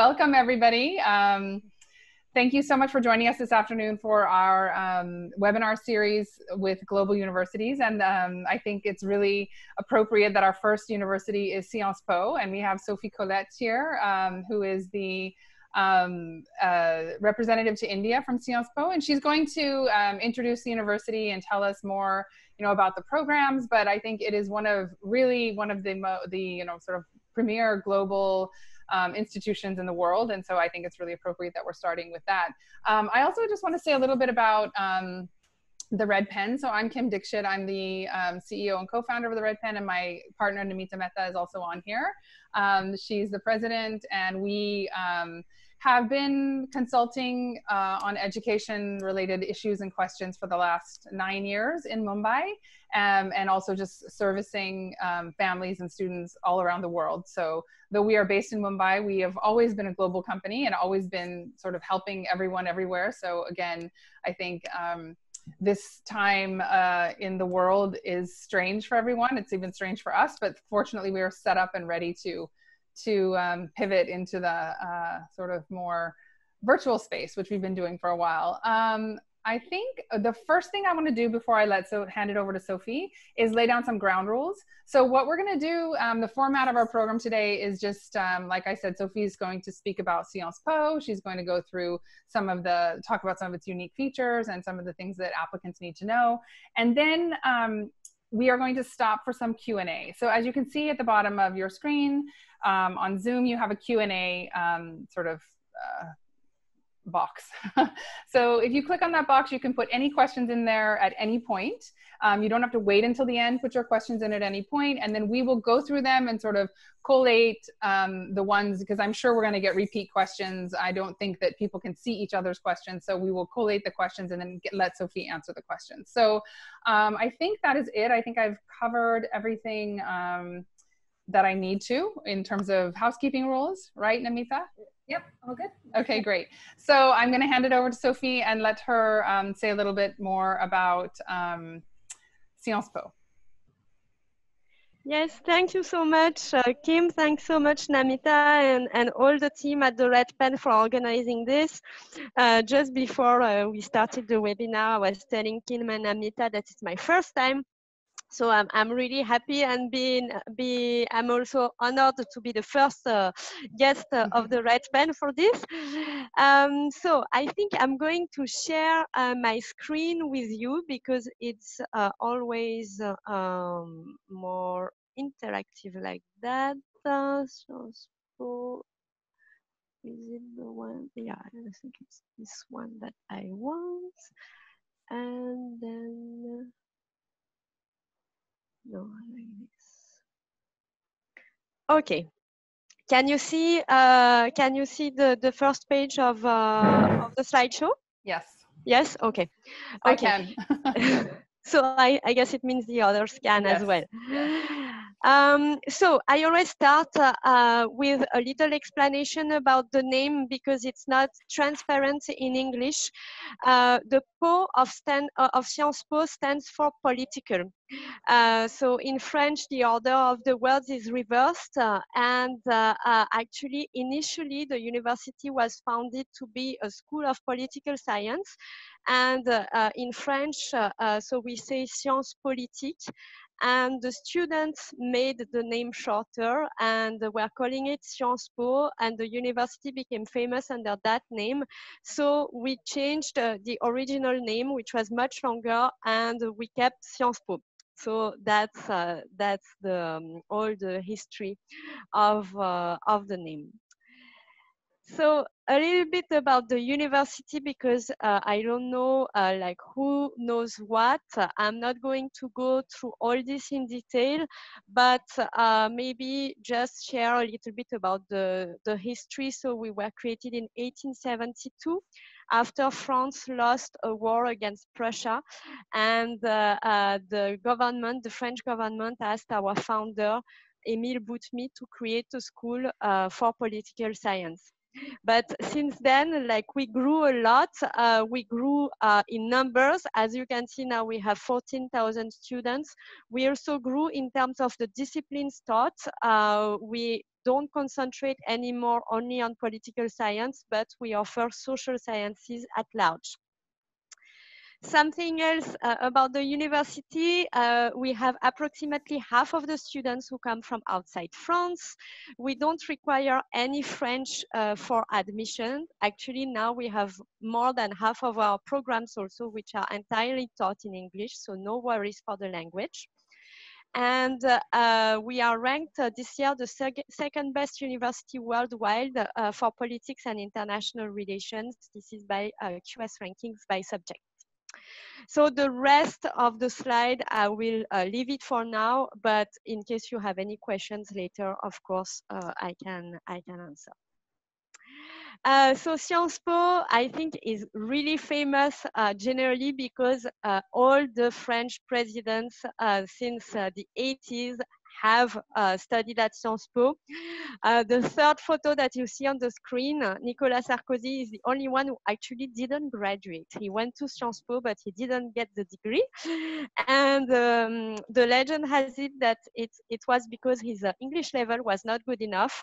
welcome everybody. Um, thank you so much for joining us this afternoon for our um, webinar series with global universities. And um, I think it's really appropriate that our first university is Sciences Po, and we have Sophie Collet here, um, who is the um, uh, representative to India from Sciences Po, and she's going to um, introduce the university and tell us more, you know, about the programs. But I think it is one of really one of the the you know sort of premier global um, institutions in the world, and so I think it's really appropriate that we're starting with that. Um, I also just want to say a little bit about. Um, the Red Pen. So I'm Kim Dixit. I'm the um, CEO and co-founder of the Red Pen, and my partner Namita Mehta is also on here. Um, she's the president, and we um, have been consulting uh, on education related issues and questions for the last nine years in Mumbai um, and also just servicing um, families and students all around the world. So, though we are based in Mumbai, we have always been a global company and always been sort of helping everyone everywhere. So, again, I think. Um, this time uh, in the world is strange for everyone. It's even strange for us, but fortunately, we are set up and ready to to um, pivot into the uh, sort of more virtual space, which we've been doing for a while. Um, I think the first thing I want to do before I let so hand it over to Sophie is lay down some ground rules. So what we're going to do, um, the format of our program today is just um, like I said, Sophie is going to speak about Sciences Po. She's going to go through some of the talk about some of its unique features and some of the things that applicants need to know, and then um, we are going to stop for some Q&A. So as you can see at the bottom of your screen, um, on Zoom, you have a Q&A um, sort of uh, box. so if you click on that box, you can put any questions in there at any point. Um, you don't have to wait until the end, put your questions in at any point, and then we will go through them and sort of collate um, the ones, because I'm sure we're gonna get repeat questions. I don't think that people can see each other's questions, so we will collate the questions and then get, let Sophie answer the questions. So um, I think that is it. I think I've covered everything um, that I need to in terms of housekeeping rules, right, Namita? Yep, all good. Okay, great. So I'm going to hand it over to Sophie and let her um, say a little bit more about um, Sciences Po. Yes, thank you so much, uh, Kim. Thanks so much, Namita, and, and all the team at the Red Pen for organizing this. Uh, just before uh, we started the webinar, I was telling Kim and Namita that it's my first time so I'm, I'm really happy and being be I'm also honored to be the first uh, guest uh, of mm-hmm. the Red Pen for this. Um, so I think I'm going to share uh, my screen with you because it's uh, always uh, um, more interactive like that. Uh, so, so is it the one? Yeah, I think it's this one that I want. And then no, like this. Okay. Can you see? Uh, can you see the the first page of uh, of the slideshow? Yes. Yes. Okay. I can. so I, I guess it means the others can yes. as well. Yes. Um, so I always start uh, uh, with a little explanation about the name because it's not transparent in English. Uh, the Po of, stand, uh, of Sciences Po stands for political. Uh, so in French, the order of the words is reversed. Uh, and actually, initially, the university was founded to be a school of political science. And in French, so we say sciences politiques and the students made the name shorter and were calling it Sciences Po and the university became famous under that name. So we changed uh, the original name, which was much longer and we kept Sciences Po. So that's, uh, that's the, um, all the history of, uh, of the name. So a little bit about the university because uh, I don't know uh, like who knows what. I'm not going to go through all this in detail, but uh, maybe just share a little bit about the, the history. So we were created in 1872 after France lost a war against Prussia and uh, uh, the government, the French government asked our founder, Émile Boutmy to create a school uh, for political science. But since then, like we grew a lot. Uh, we grew uh, in numbers. As you can see now, we have 14,000 students. We also grew in terms of the disciplines taught. Uh, we don't concentrate anymore only on political science, but we offer social sciences at large. Something else uh, about the university, uh, we have approximately half of the students who come from outside France. We don't require any French uh, for admission. Actually, now we have more than half of our programs also, which are entirely taught in English, so no worries for the language. And uh, we are ranked uh, this year the sec second best university worldwide uh, for politics and international relations. This is by QS rankings by subject. So the rest of the slide, I will uh, leave it for now, but in case you have any questions later, of course, uh, I, can, I can answer. Uh, so Sciences Po, I think, is really famous uh, generally because uh, all the French presidents uh, since uh, the 80s have uh, studied at Sciences Po. Uh, the third photo that you see on the screen, uh, Nicolas Sarkozy is the only one who actually didn't graduate. He went to Sciences Po, but he didn't get the degree. And um, the legend has it that it, it was because his uh, English level was not good enough.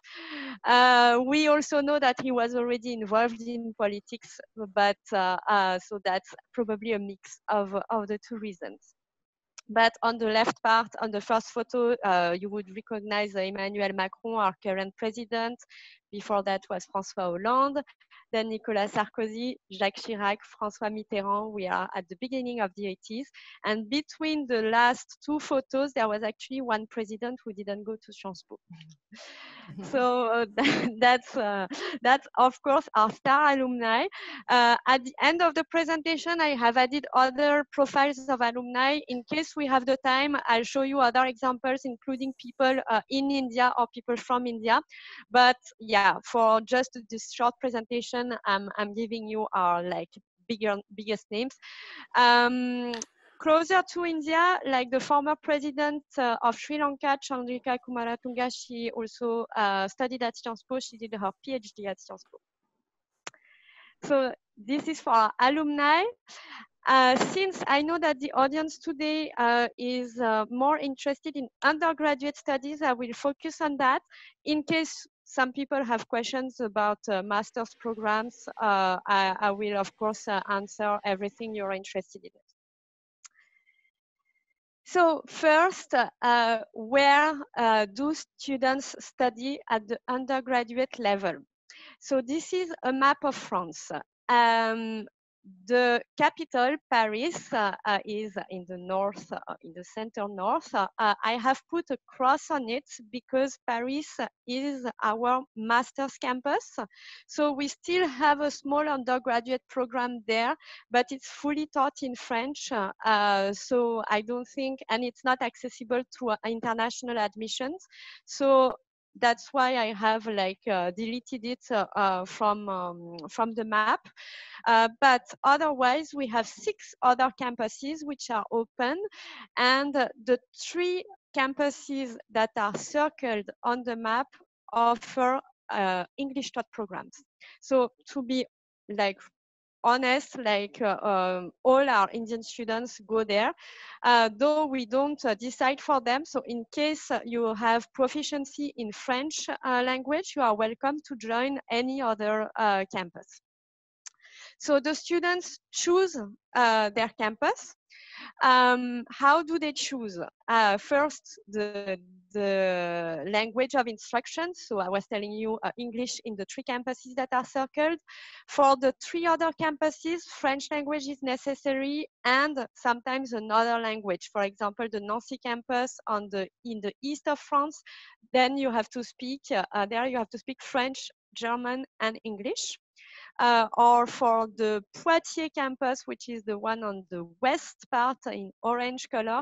Uh, we also know that he was already involved in politics, but uh, so that's probably a mix of, of the two reasons. But on the left part, on the first photo, uh, you would recognize Emmanuel Macron, our current president. Before that was François Hollande then Nicolas Sarkozy, Jacques Chirac, François Mitterrand. We are at the beginning of the 80s. And between the last two photos, there was actually one president who didn't go to Sciences Po. so uh, that's, uh, that's, of course, our star alumni. Uh, at the end of the presentation, I have added other profiles of alumni. In case we have the time, I'll show you other examples, including people uh, in India or people from India. But yeah, for just this short presentation, I'm, I'm giving you our like bigger, biggest names. Um, closer to India, like the former president uh, of Sri Lanka, Chandrika Kumaratunga, she also uh, studied at Sciences Po. She did her PhD at Sciences Po. So this is for alumni. Uh, since I know that the audience today uh, is uh, more interested in undergraduate studies, I will focus on that. In case some people have questions about uh, master's programs. Uh, I, I, will, of course, uh, answer everything you're interested in. So first, uh, where uh, do students study at the undergraduate level? So this is a map of France. Um, the capital, Paris, uh, uh, is in the north, uh, in the center north. Uh, I have put a cross on it because Paris is our master's campus. So we still have a small undergraduate program there, but it's fully taught in French. Uh, so I don't think, and it's not accessible through international admissions. So that's why I have like uh, deleted it uh, uh, from um, from the map. But otherwise, we have six other campuses which are open, and the three campuses that are circled on the map offer uh, English taught programs. So to be like honest, like uh, um, all our Indian students go there, uh, though we don't uh, decide for them. So in case you have proficiency in French language, you are welcome to join any other campus. So the students choose uh, their campus. Um, how do they choose? Uh, first, the, the language of instruction. So I was telling you uh, English in the three campuses that are circled. For the three other campuses, French language is necessary and sometimes another language. For example, the Nancy campus on the, in the east of France, then you have to speak, uh, there you have to speak French, German, and English uh, or for the Poitiers campus, which is the one on the west part in orange color,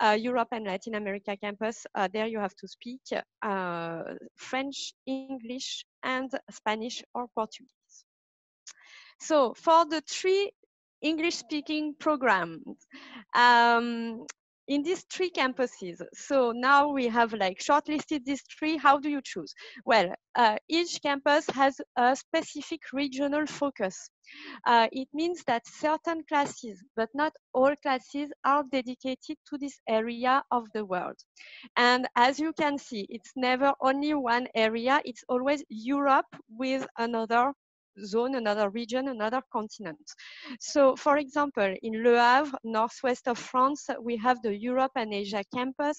uh, Europe and Latin America campus, uh, there you have to speak uh, French, English, and Spanish or Portuguese. So for the three English speaking programs, um, in these three campuses, so now we have like shortlisted these three, how do you choose? Well, uh, each campus has a specific regional focus. Uh, it means that certain classes, but not all classes, are dedicated to this area of the world. And as you can see, it's never only one area, it's always Europe with another zone, another region, another continent. So for example, in Le Havre, northwest of France, we have the Europe and Asia campus.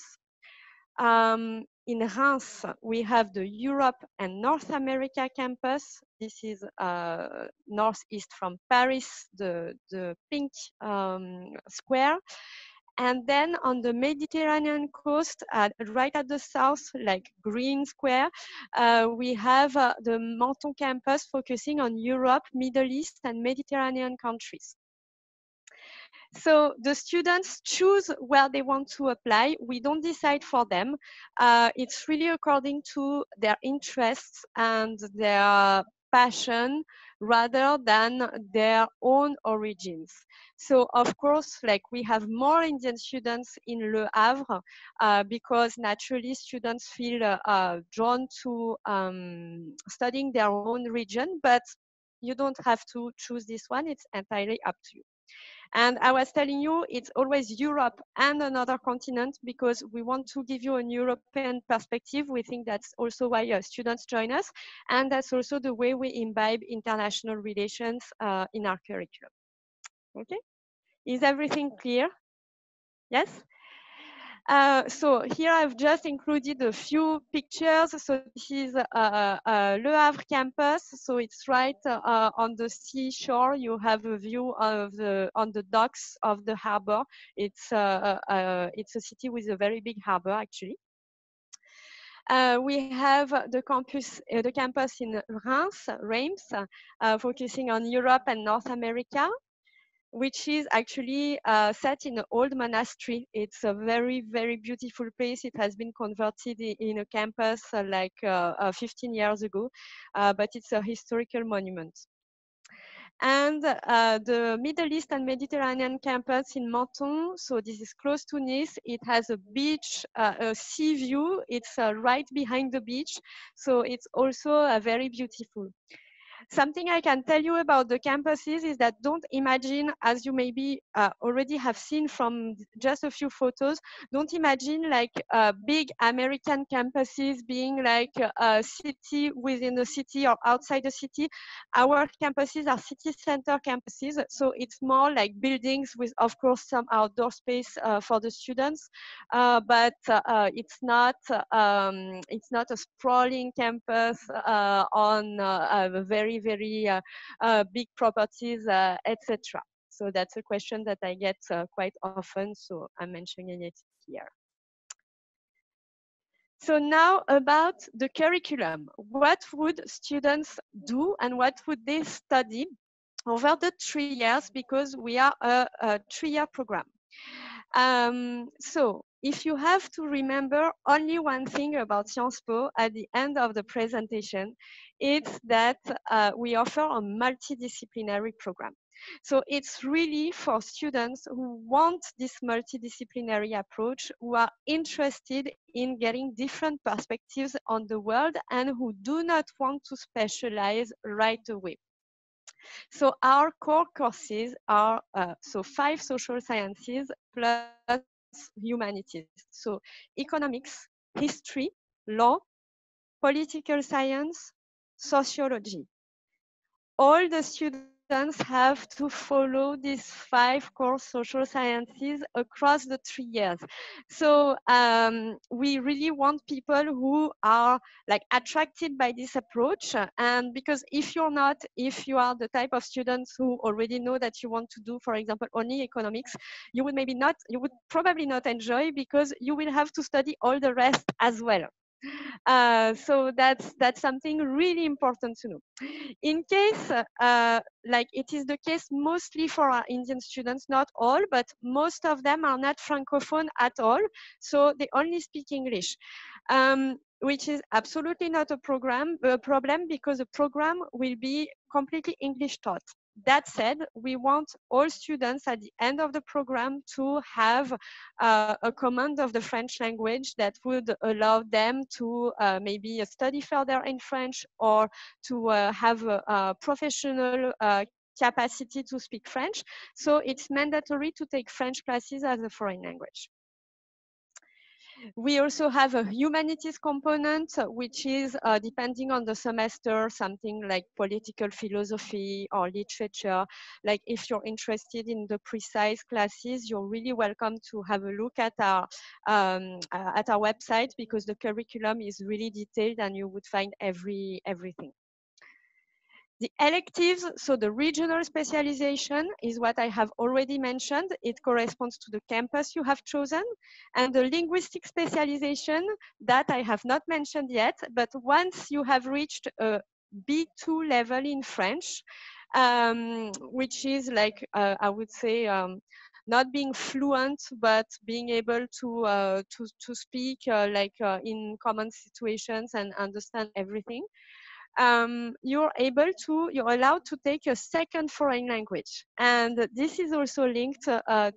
Um, in Reims, we have the Europe and North America campus. This is uh, northeast from Paris, the, the pink um, square. And then on the Mediterranean coast, uh, right at the south, like Green Square, uh, we have uh, the Menton campus focusing on Europe, Middle East, and Mediterranean countries. So the students choose where they want to apply. We don't decide for them. Uh, it's really according to their interests and their passion rather than their own origins. So of course, like we have more Indian students in Le Havre uh, because naturally students feel uh, uh, drawn to um, studying their own region, but you don't have to choose this one. It's entirely up to you. And I was telling you, it's always Europe and another continent because we want to give you an European perspective. We think that's also why uh, students join us. And that's also the way we imbibe international relations uh, in our curriculum. Okay, is everything clear? Yes? Uh, so here I've just included a few pictures. So this is uh, uh, Le Havre campus. So it's right uh, on the seashore. You have a view of the on the docks of the harbor. It's uh, uh, it's a city with a very big harbor actually. we have the campus, the campus in Reims, Reims, focusing on Europe and North America which is actually uh, set in an old monastery. It's a very, very beautiful place. It has been converted in a campus uh, like uh, uh 15 years ago, uh, but it's a historical monument. And uh, the Middle East and Mediterranean campus in Menton, so this is close to Nice. It has a beach, a sea view. It's right behind the beach, so it's also a very beautiful. Something I can tell you about the campuses is that don't imagine, as you maybe uh, already have seen from just a few photos, don't imagine like uh, big American campuses being like a city within a city or outside the city. Our campuses are city center campuses, so it's more like buildings with, of course, some outdoor space uh, for the students, uh, but uh, it's not um, it's not a sprawling campus uh, on a very very, uh, uh, big properties, uh, etc. So that's a question that I get quite often. So I'm mentioning it here. So now about the curriculum. What would students do and what would they study over the three years because we are a, a three-year program. Um, so if you have to remember only one thing about Sciences Po at the end of the presentation, it's that uh, we offer a multidisciplinary program. So it's really for students who want this multidisciplinary approach, who are interested in getting different perspectives on the world and who do not want to specialize right away. So our core courses are uh, so five social sciences plus humanities. So economics, history, law, political science, sociology. All the students have to follow these five core social sciences across the three years. So um, we really want people who are like attracted by this approach. And because if you're not, if you are the type of students who already know that you want to do, for example, only economics, you would maybe not, you would probably not enjoy because you will have to study all the rest as well. Uh, so that's that's something really important to know. In case, uh, like it is the case mostly for our Indian students, not all, but most of them are not francophone at all, so they only speak English. Um, which is absolutely not a program a problem because the program will be completely English taught. That said, we want all students at the end of the program to have uh, a command of the French language that would allow them to uh, maybe study further in French or to uh, have a, a professional uh, capacity to speak French. So it's mandatory to take French classes as a foreign language. We also have a humanities component, which is uh, depending on the semester, something like political philosophy or literature. Like if you're interested in the precise classes, you're really welcome to have a look at our um, uh, at our website because the curriculum is really detailed and you would find every everything. The electives, so the regional specialization is what I have already mentioned. It corresponds to the campus you have chosen. And the linguistic specialization that I have not mentioned yet, but once you have reached a B2 level in French, um, which is like, uh, I would say, um, not being fluent, but being able to uh, to to speak uh, like uh, in common situations and understand everything um, you're able to, you're allowed to take a second foreign language. And this is also linked uh,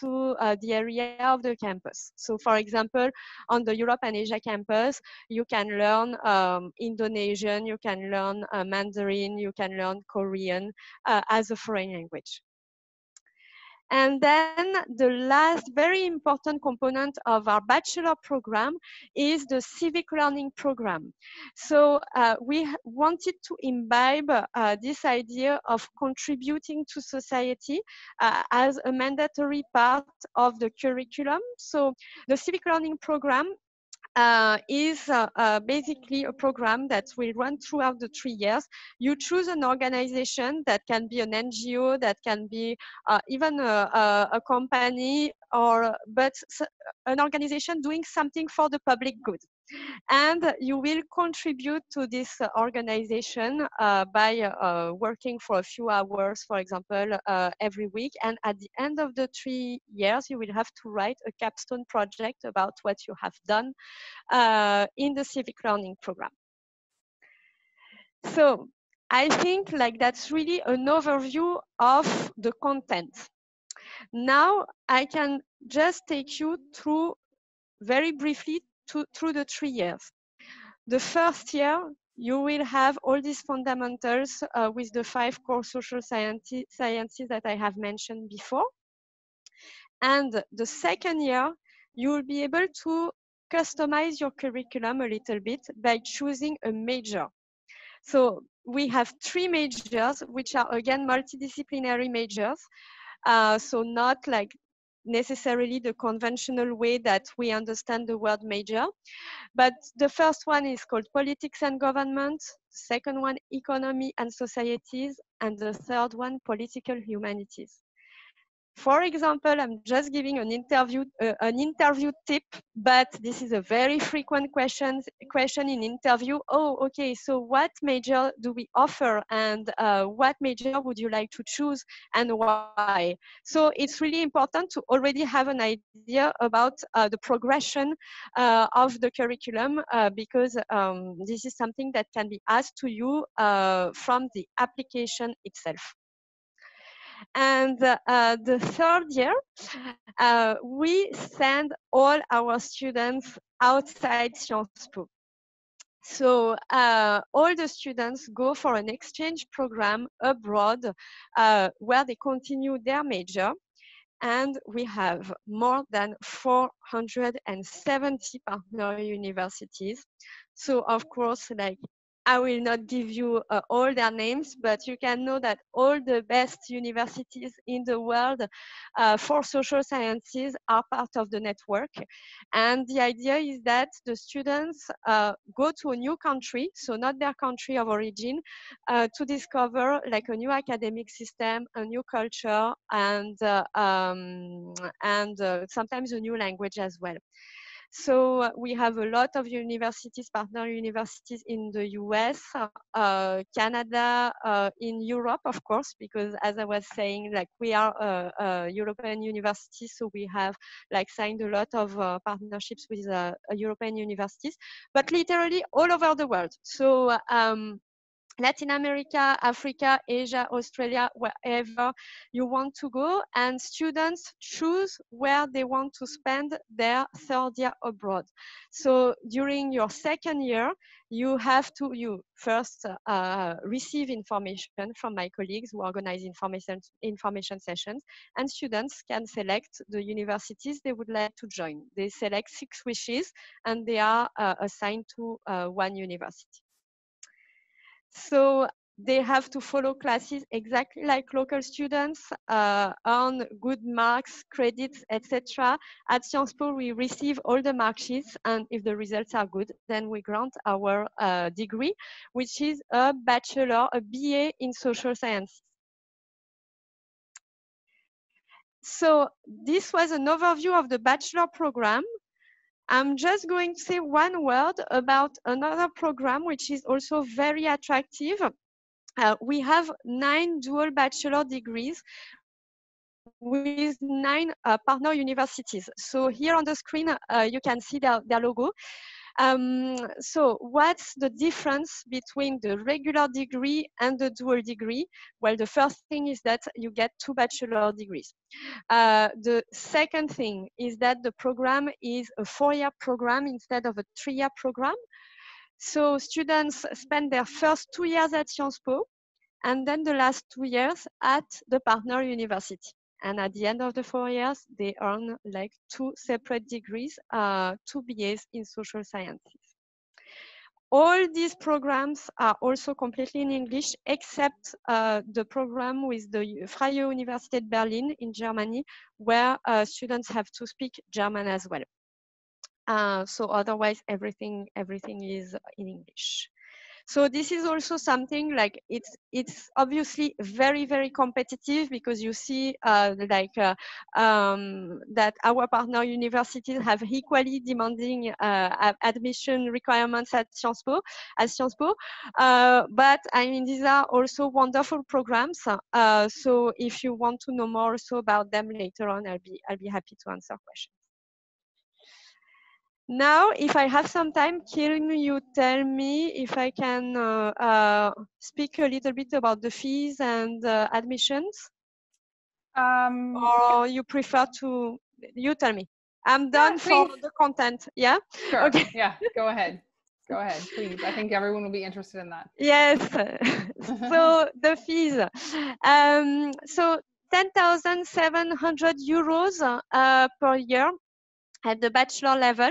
to uh, the area of the campus. So for example, on the Europe and Asia campus, you can learn um, Indonesian, you can learn uh, Mandarin, you can learn Korean uh, as a foreign language. And then the last very important component of our bachelor program is the civic learning program. So uh, we wanted to imbibe uh, this idea of contributing to society uh, as a mandatory part of the curriculum. So the civic learning program uh, is uh, uh, basically a program that will run throughout the three years. You choose an organization that can be an NGO, that can be uh, even a, a, a, company, or but an organization doing something for the public good and you will contribute to this organization uh, by uh, working for a few hours, for example, uh, every week. And at the end of the three years, you will have to write a capstone project about what you have done in the civic learning program. So I think like that's really an overview of the content. Now I can just take you through very briefly to, through the three years. The first year, you will have all these fundamentals uh, with the five core social sciences, that I have mentioned before. And the second year, you will be able to customize your curriculum a little bit by choosing a major. So we have three majors, which are again multidisciplinary majors. Uh, so not like necessarily the conventional way that we understand the word major. But the first one is called politics and government, the second one, economy and societies, and the third one, political humanities. For example, I'm just giving an interview, uh, an interview tip, but this is a very frequent question, question in interview. Oh, okay, so what major do we offer and uh, what major would you like to choose and why? So it's really important to already have an idea about uh, the progression uh, of the curriculum uh, because um, this is something that can be asked to you uh, from the application itself. And uh, the third year, uh, we send all our students outside Sciences Po. So uh, all the students go for an exchange program abroad uh, where they continue their major. And we have more than 470 partner universities. So of course, like I will not give you uh, all their names, but you can know that all the best universities in the world uh, for social sciences are part of the network. And the idea is that the students uh, go to a new country, so not their country of origin, uh, to discover like a new academic system, a new culture, and, uh, um, and uh, sometimes a new language as well. So we have a lot of universities, partner universities in the US, uh, Canada, uh, in Europe, of course, because as I was saying, like we are a, a European university, so we have like signed a lot of uh, partnerships with uh, European universities, but literally all over the world. So um, Latin America, Africa, Asia, Australia, wherever you want to go. And students choose where they want to spend their third year abroad. So during your second year, you have to, you first uh, receive information from my colleagues who organize information, information sessions, and students can select the universities they would like to join. They select six wishes, and they are uh, assigned to uh, one university. So they have to follow classes exactly like local students, uh, earn good marks, credits, etc. At Sciences Po, we receive all the mark sheets, and if the results are good, then we grant our uh, degree, which is a bachelor, a BA in social sciences. So this was an overview of the bachelor program. I'm just going to say one word about another program which is also very attractive. Uh, we have nine dual bachelor degrees with nine uh, partner universities. So here on the screen, uh, you can see their, their logo. Um, so what's the difference between the regular degree and the dual degree? Well, the first thing is that you get two bachelor degrees. Uh, the second thing is that the program is a four-year program instead of a three-year program. So students spend their first two years at Sciences Po and then the last two years at the partner university. And at the end of the four years, they earn like two separate degrees, uh, two BAs in social sciences. All these programs are also completely in English, except uh, the program with the Freie Universität Berlin in Germany, where uh, students have to speak German as well. Uh, so otherwise, everything everything is in English. So this is also something like it's it's obviously very very competitive because you see uh, like uh, um, that our partner universities have equally demanding uh, admission requirements at Sciences Po, at Sciences Po. Uh, but I mean these are also wonderful programs. Uh, so if you want to know more also about them later on, I'll be I'll be happy to answer questions. Now, if I have some time, can you tell me if I can uh, uh, speak a little bit about the fees and uh, admissions? Um, or you prefer to, you tell me. I'm done yeah, for the content. Yeah? Sure. Okay. Yeah, go ahead. Go ahead, please. I think everyone will be interested in that. Yes. so the fees. Um, so 10,700 euros uh, per year at the bachelor level.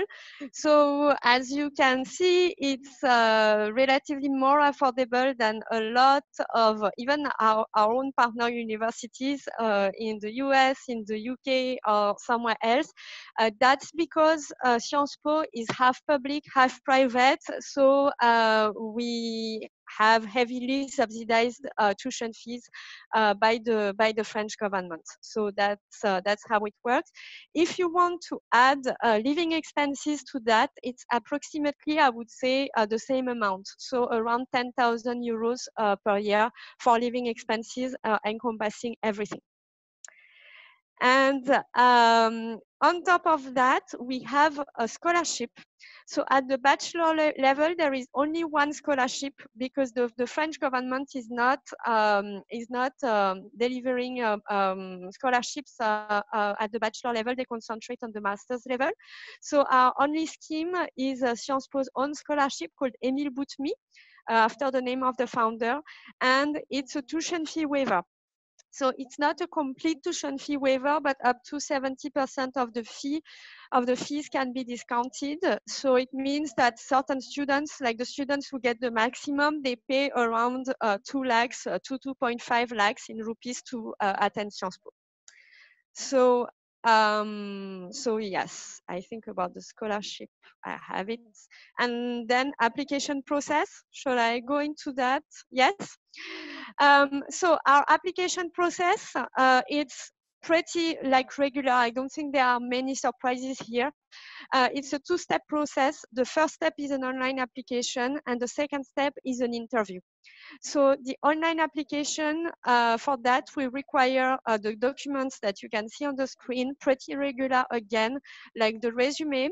So as you can see, it's uh, relatively more affordable than a lot of even our, our own partner universities uh, in the US, in the UK, or somewhere else. Uh, that's because uh, Sciences Po is half public, half private. So uh, we have heavily subsidized uh, tuition fees uh, by the by the French government. So that's uh, that's how it works. If you want to add uh, living expenses to that, it's approximately I would say uh, the same amount. So around 10,000 euros uh, per year for living expenses encompassing everything. And um, on top of that, we have a scholarship. So at the bachelor le level, there is only one scholarship because the, the French government is not um, is not um, delivering uh, um, scholarships uh, uh, at the bachelor level. They concentrate on the master's level. So our only scheme is uh, Sciences Po's own scholarship called Émile Boutmy, uh, after the name of the founder, and it's a tuition fee waiver. So it's not a complete tuition fee waiver, but up to 70% of the fee of the fees can be discounted. So it means that certain students, like the students who get the maximum, they pay around uh, 2 lakhs, uh, 2, 2.5 lakhs in rupees to uh, attend Sciences Po. So um, so yes, I think about the scholarship. I have it. And then application process. Should I go into that? Yes. Um, so our application process, uh, it's pretty like regular. I don't think there are many surprises here. Uh, it's a two-step process. The first step is an online application and the second step is an interview. So the online application, uh, for that, we require uh, the documents that you can see on the screen, pretty regular again, like the resume,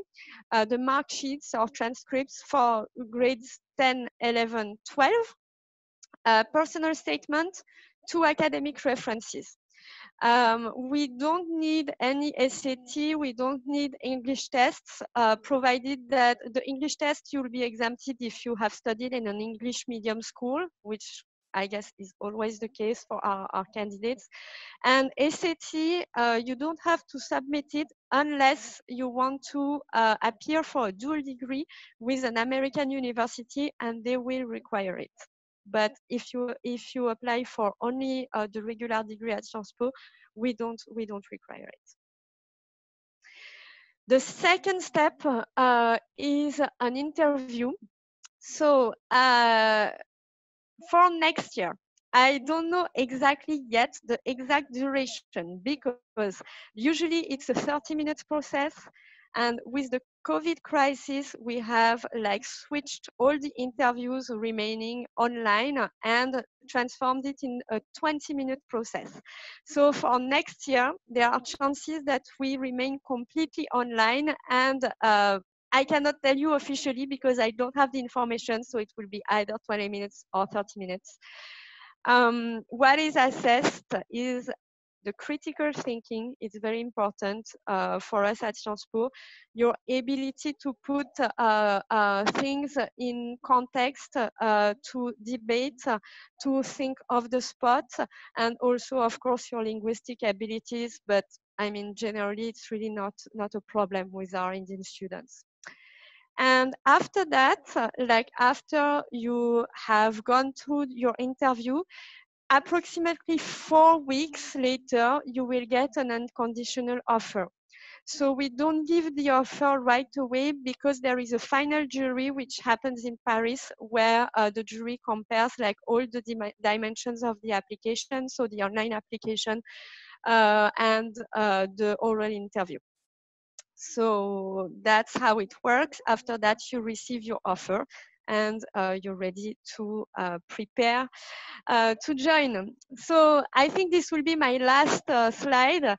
uh, the mark sheets or transcripts for grades 10, 11, 12, a personal statement, two academic references. Um, we don't need any SAT, we don't need English tests, uh, provided that the English test you'll be exempted if you have studied in an English medium school, which I guess is always the case for our, our candidates. And SAT, uh, you don't have to submit it unless you want to uh, appear for a dual degree with an American university and they will require it. But if you if you apply for only uh, the regular degree at Sciences Po, we don't we don't require it. The second step uh, is an interview. So uh, for next year, I don't know exactly yet the exact duration because usually it's a 30 minutes process and with the COVID crisis, we have like switched all the interviews remaining online and transformed it in a 20 minute process. So for next year, there are chances that we remain completely online and uh, I cannot tell you officially because I don't have the information. So it will be either 20 minutes or 30 minutes. Um, what is assessed is the critical thinking is very important uh, for us at Sciences Po. Your ability to put uh, uh, things in context, uh, to debate, to think of the spot, and also, of course, your linguistic abilities. But I mean, generally, it's really not, not a problem with our Indian students. And after that, like after you have gone through your interview, approximately four weeks later, you will get an unconditional offer. So we don't give the offer right away because there is a final jury which happens in Paris where uh, the jury compares like all the dim dimensions of the application, so the online application uh, and uh, the oral interview. So that's how it works. After that, you receive your offer and uh, you're ready to uh, prepare uh, to join. So I think this will be my last uh, slide.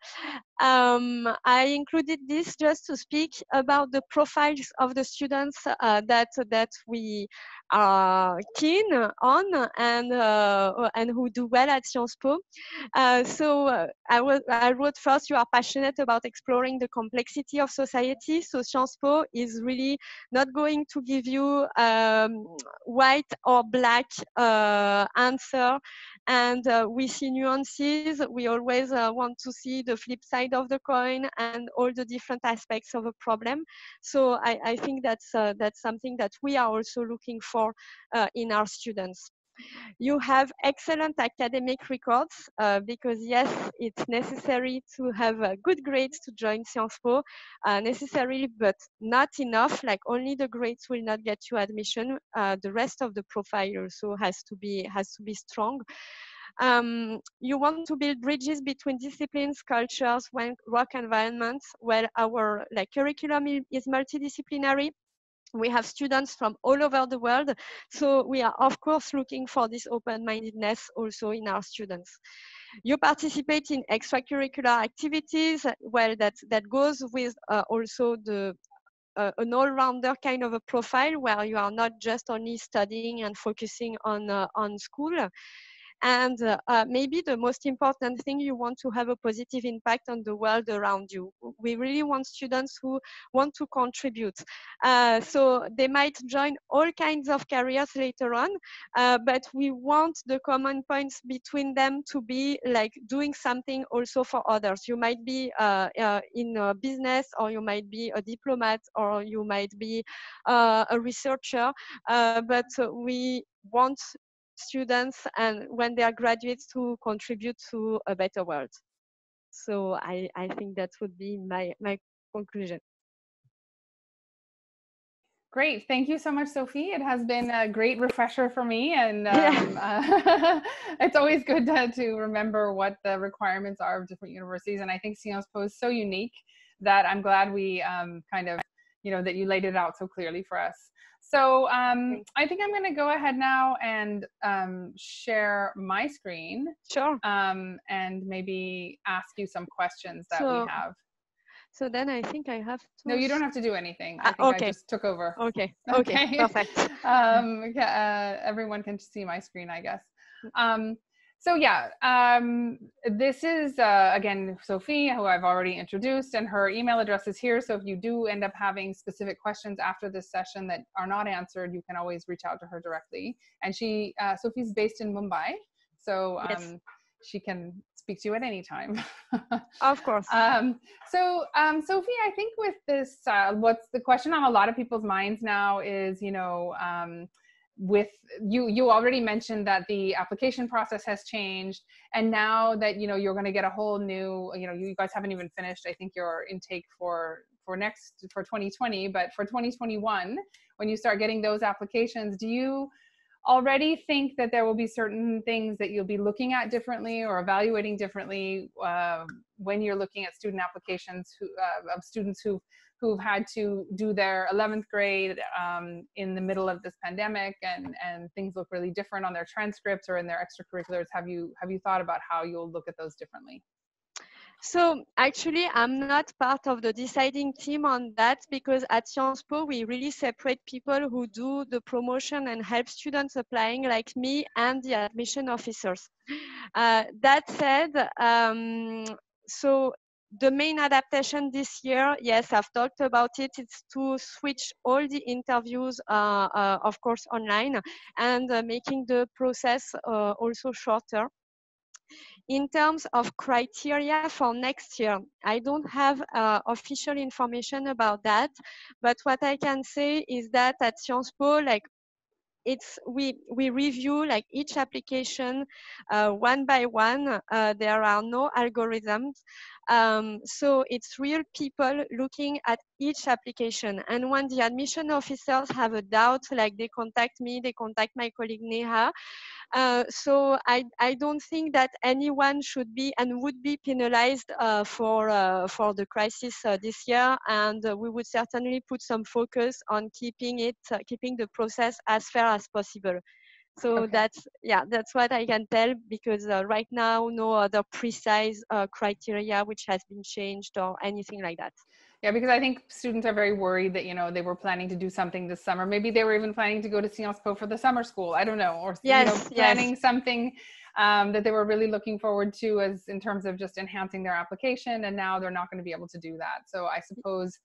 Um, I included this just to speak about the profiles of the students uh, that that we are keen on and uh, and who do well at Sciences Po. So I, I wrote first, you are passionate about exploring the complexity of society. So Sciences Po is really not going to give you um, white or black uh, answer and uh, we see nuances. We always uh, want to see the flip side of the coin and all the different aspects of a problem. So I, I think that's uh, that's something that we are also looking for uh, in our students. You have excellent academic records uh, because yes, it's necessary to have uh, good grades to join Sciences Po, uh, necessarily, but not enough. Like only the grades will not get you admission. Uh, the rest of the profile also has to be has to be strong. Um, you want to build bridges between disciplines, cultures, work environments. Well, our like curriculum is multidisciplinary we have students from all over the world. So we are, of course, looking for this open-mindedness also in our students. You participate in extracurricular activities. Well, that, that goes with uh, also the uh, an all-rounder kind of a profile where you are not just only studying and focusing on, uh, on school. And uh, uh, maybe the most important thing, you want to have a positive impact on the world around you. We really want students who want to contribute. Uh, so they might join all kinds of careers later on, uh, but we want the common points between them to be like doing something also for others. You might be uh, uh, in a business or you might be a diplomat or you might be a researcher, but we want students and when they are graduates to contribute to a better world. So I, I think that would be my, my conclusion. Great. Thank you so much, Sophie. It has been a great refresher for me. And um, uh, it's always good to, to remember what the requirements are of different universities. And I think Sciences Po is so unique that I'm glad we um, kind of, you know, that you laid it out so clearly for us. So um, I think I'm going to go ahead now and um, share my screen. Sure. Um, and maybe ask you some questions that so, we have. So then I think I have to. No, you don't have to do anything. I uh, okay. I just took over. Okay. Okay. okay. Perfect. um, uh, everyone can see my screen, I guess. Um, so yeah, um, this is uh, again Sophie, who I've already introduced, and her email address is here. So if you do end up having specific questions after this session that are not answered, you can always reach out to her directly. And she, uh, Sophie's based in Mumbai, so um, yes. she can speak to you at any time. of course. Um, so, um, Sophie, I think with this, uh, what's the question on a lot of people's minds now is, you know, um, with you you already mentioned that the application process has changed and now that you know you're going to get a whole new you know you guys haven't even finished i think your intake for for next for 2020 but for 2021 when you start getting those applications do you already think that there will be certain things that you'll be looking at differently or evaluating differently uh, when you're looking at student applications who, uh, of students who've who've had to do their 11th grade um, in the middle of this pandemic and and things look really different on their transcripts or in their extracurriculars have you have you thought about how you'll look at those differently so actually, I'm not part of the deciding team on that because at Sciences Po, we really separate people who do the promotion and help students applying like me and the admission officers. Uh, that said, um, so the main adaptation this year, yes, I've talked about it, it's to switch all the interviews, uh, uh, of course, online and uh, making the process uh, also shorter. In terms of criteria for next year, I don't have uh, official information about that, but what I can say is that at Sciences Po, like it's we we review like each application uh, one by one. Uh, there are no algorithms, um, so it's real people looking at each application. And when the admission officers have a doubt, like they contact me, they contact my colleague Neha. Uh, so I, I don't think that anyone should be and would be penalized uh, for uh, for the crisis uh, this year. And uh, we would certainly put some focus on keeping it, keeping the process as fair as possible. So okay. that's yeah, that's what I can tell because uh, right now no other precise uh, criteria which has been changed or anything like that. Yeah, because I think students are very worried that you know they were planning to do something this summer. Maybe they were even planning to go to Sciences Po for the summer school. I don't know, or yes, you know, planning yes. something um, that they were really looking forward to as in terms of just enhancing their application, and now they're not going to be able to do that. So I suppose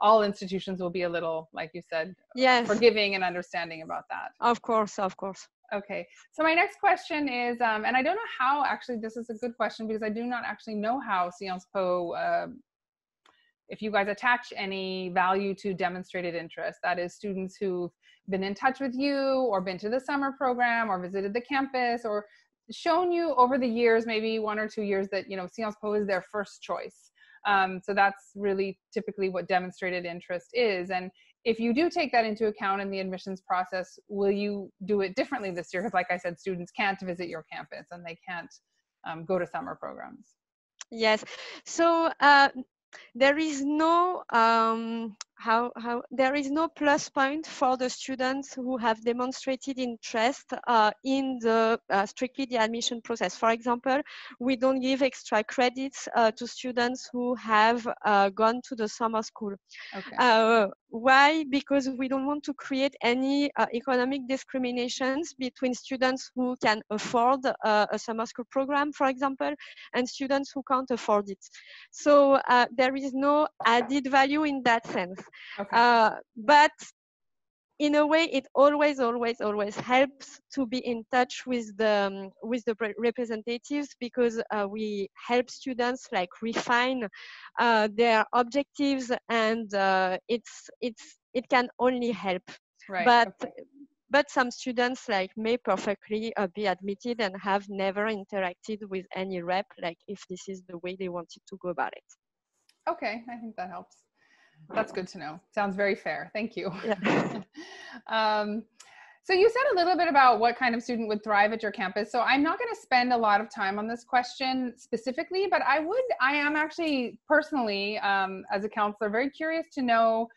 all institutions will be a little, like you said, yes. forgiving and understanding about that. Of course, of course. Okay, so my next question is, um, and I don't know how actually this is a good question because I do not actually know how Sciences Po, uh, if you guys attach any value to demonstrated interest, that is students who've been in touch with you or been to the summer program or visited the campus or shown you over the years, maybe one or two years that, you know, Sciences Po is their first choice. Um, so that's really typically what demonstrated interest is. And if you do take that into account in the admissions process, will you do it differently this year? Because, like I said, students can't visit your campus and they can't um, go to summer programs. Yes. So uh, there is no um, how how there is no plus point for the students who have demonstrated interest uh, in the uh, strictly the admission process. For example, we don't give extra credits uh, to students who have uh, gone to the summer school. Okay. Uh, why? Because we don't want to create any uh, economic discriminations between students who can afford a summer school program, for example, and students who can't afford it. So there is no added value in that sense. Okay. Uh, but in a way, it always, always, always helps to be in touch with the um, with the representatives because uh, we help students like refine uh, their objectives, and uh, it's it's it can only help. Right. But okay. but some students like may perfectly uh, be admitted and have never interacted with any rep, like if this is the way they wanted to go about it. Okay, I think that helps. That's good to know. Sounds very fair. Thank you. Yeah. um, so you said a little bit about what kind of student would thrive at your campus. So I'm not going to spend a lot of time on this question specifically, but I would, I am actually personally, um, as a counselor, very curious to know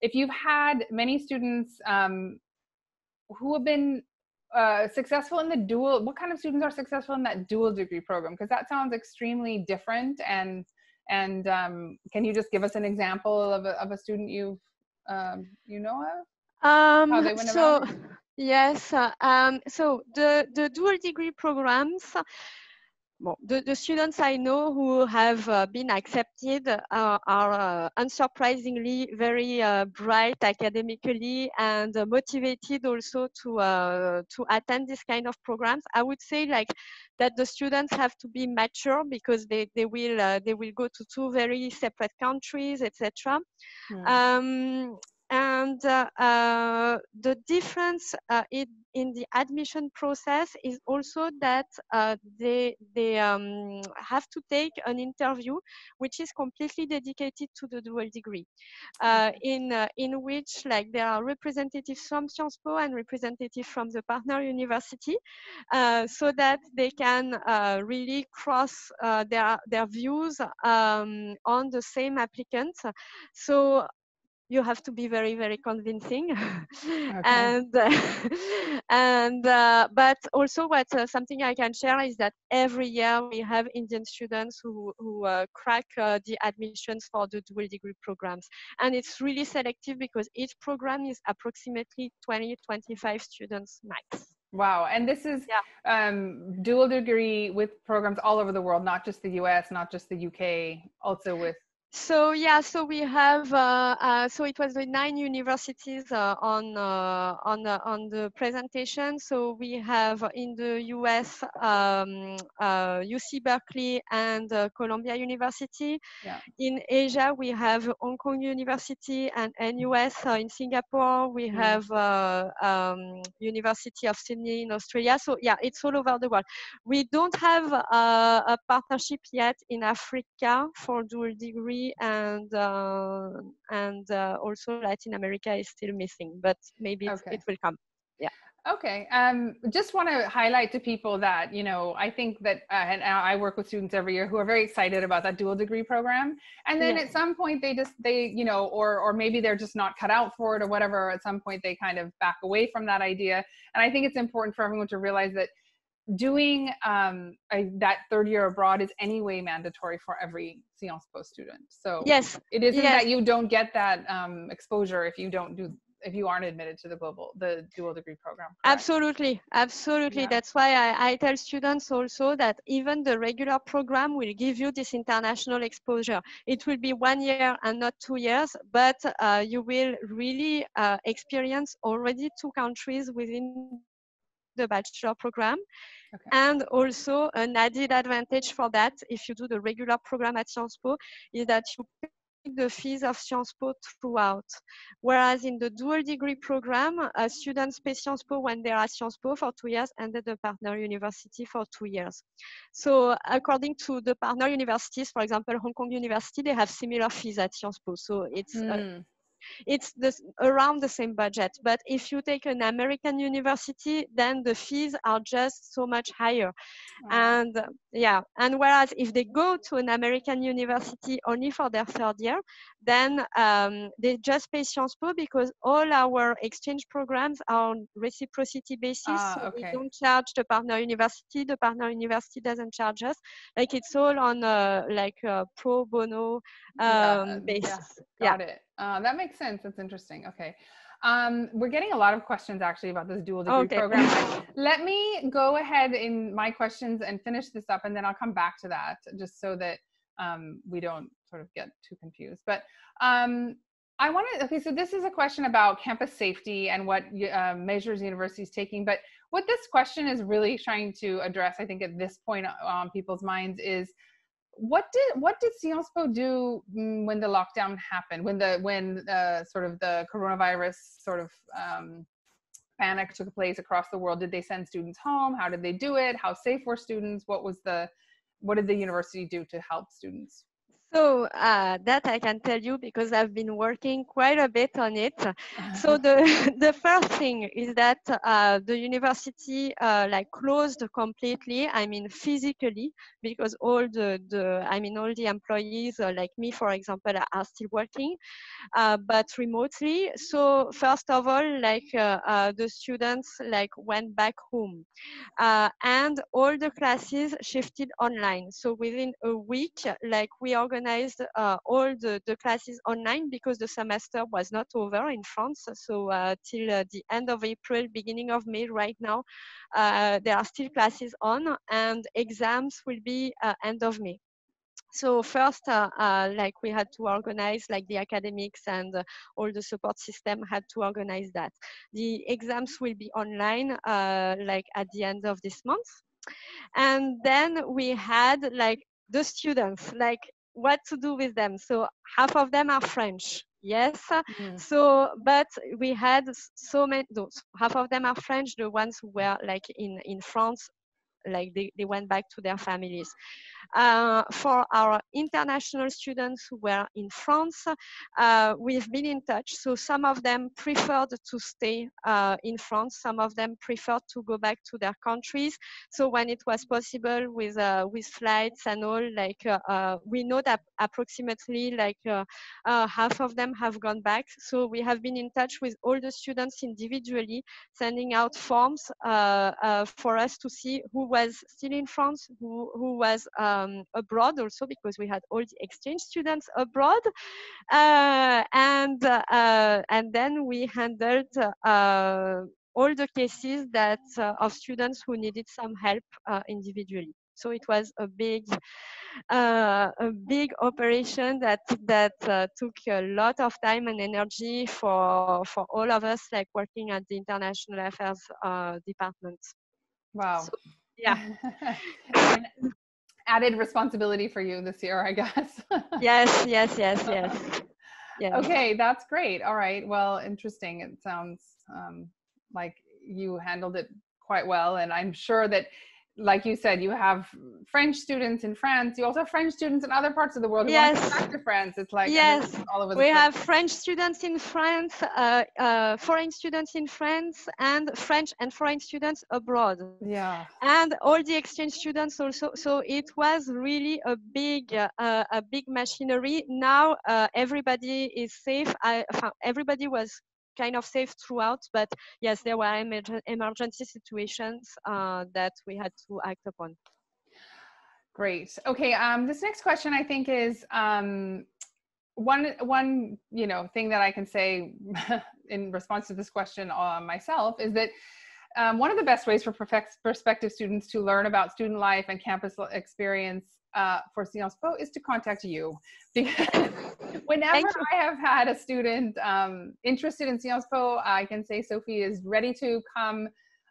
if you've had many students um, who have been uh, successful in the dual, what kind of students are successful in that dual degree program? Because that sounds extremely different and and um, can you just give us an example of a, of a student you've um, you know of? Um, so Yes. Uh, um, so the, the dual degree programs, well, the, the students I know who have uh, been accepted uh, are uh, unsurprisingly very uh, bright academically and uh, motivated also to uh, to attend this kind of programs. I would say like that the students have to be mature because they, they will they will go to two very separate countries, etc. Mm. Um, and uh, uh, the difference uh, in, in, the admission process is also that uh, they, they um, have to take an interview which is completely dedicated to the dual degree uh, in, uh, in which like there are representatives from Sciences Po and representatives from the partner university so that they can really cross their, their views um, on the same applicant. So you have to be very very convincing okay. and and uh, but also what uh, something i can share is that every year we have indian students who who uh, crack uh, the admissions for the dual degree programs and it's really selective because each program is approximately 20 25 students max Wow. And this is yeah. um, dual degree with programs all over the world, not just the US, not just the UK, also with so yeah, so we have uh, uh, so it was the nine universities uh, on uh, on uh, on the presentation. So we have in the U.S. Um, UC uh, Berkeley and Columbia University. Yeah. In Asia, we have Hong Kong University and NUS. in Singapore, we mm. have um, University of Sydney in Australia. So yeah, it's all over the world. We don't have a partnership yet in Africa for dual degree and uh, and uh, also Latin America is still missing, but maybe okay. it will come. Yeah. Okay. Um, just want to highlight to people that, you know, I think that, uh, and I work with students every year who are very excited about that dual degree program. And then yeah. at some point they just, they, you know, or, or maybe they're just not cut out for it or whatever. At some point they kind of back away from that idea. And I think it's important for everyone to realize that doing um, a, that third year abroad is anyway mandatory for every Sciences Po student. So yes, it isn't yes. that you don't get that um, exposure if you don't do if you aren't admitted to the global the dual degree program correct? absolutely absolutely yeah. that's why I, I tell students also that even the regular program will give you this international exposure it will be one year and not two years but uh, you will really uh, experience already two countries within the bachelor program. Okay. And also an added advantage for that, if you do the regular program at Sciences Po, is that you pay the fees of Sciences Po throughout. Whereas in the dual degree program, uh, students pay Sciences Po when they are at Sciences Po for two years and at the partner university for two years. So according to the partner universities, for example, Hong Kong University, they have similar fees at Sciences Po. So it's mm. uh, hmm it's this, around the same budget. But if you take an American university, then the fees are just so much higher. Wow. And yeah, and whereas if they go to an American university only for their third year, then um, they just pay Sciences Po because all our exchange programs are on reciprocity basis. Ah, so okay. we don't charge the partner university. The partner university doesn't charge us. Like it's all on uh, like uh, pro bono um, yeah, basis. Yeah, got yeah. it. Uh, that makes sense. That's interesting. Okay. Um, we're getting a lot of questions actually about this dual degree okay. program. Let me go ahead in my questions and finish this up, and then I'll come back to that just so that um, we don't sort of get too confused. But um, I want to, okay, so this is a question about campus safety and what uh, measures the university is taking. But what this question is really trying to address, I think, at this point on people's minds is what did what did Sciences Po do mm, when the lockdown happened? When the when uh, sort of the coronavirus sort of um, panic took place across the world? Did they send students home? How did they do it? How safe were students? What was the what did the university do to help students? So uh, that I can tell you because I've been working quite a bit on it. So the the first thing is that uh, the university uh, like closed completely. I mean physically because all the the I mean all the employees uh, like me for example are still working, uh, but remotely. So first of all, like uh, the students like went back home, and all the classes shifted online. So within a week, like we organized organized uh, all the, the classes online because the semester was not over in France. So uh, till uh, the end of April, beginning of May right now, uh, there are still classes on and exams will be end of May. So first, uh, uh, like we had to organize, like the academics and uh, all the support system had to organize that. The exams will be online, like at the end of this month. And then we had like the students, like what to do with them. So half of them are French. Yes. Mm. So, but we had so many, those half of them are French, the ones who were like in, in France, like they, they went back to their families. Uh, for our international students who were in France, uh, we've been in touch. So some of them preferred to stay uh, in France. Some of them preferred to go back to their countries. So when it was possible with uh, with flights and all, like uh, uh, we know that approximately like half of them have gone back. So we have been in touch with all the students individually, sending out forms for us to see who was still in France, who who was um, abroad also because we had all the exchange students abroad, uh, and uh, and then we handled uh, all the cases that uh, of students who needed some help uh, individually. So it was a big, uh, a big operation that that uh, took a lot of time and energy for for all of us, like working at the international affairs uh, department. Wow. So, yeah. added responsibility for you this year, I guess. yes, yes, yes, yes. yes. Okay, that's great. All right. Well, interesting. It sounds um, like you handled it quite well, and I'm sure that like you said, you have French students in France. You also have French students in other parts of the world. yes. back to France. It's like yes, all over the we place. have French students in France, uh, uh, foreign students in France, and French and foreign students abroad. Yeah. And all the exchange students also. So it was really a big, uh, a big machinery. Now uh, everybody is safe. I, everybody was kind of safe throughout, but yes, there were emergency situations uh, that we had to act upon. Great. Okay. Um, this next question I think is um, one one you know thing that I can say in response to this question uh, myself is that um, one of the best ways for prospective students to learn about student life and campus experience uh, for Sciences Po is to contact you because whenever I have had a student um, interested in Sciences Po, I can say Sophie is ready to come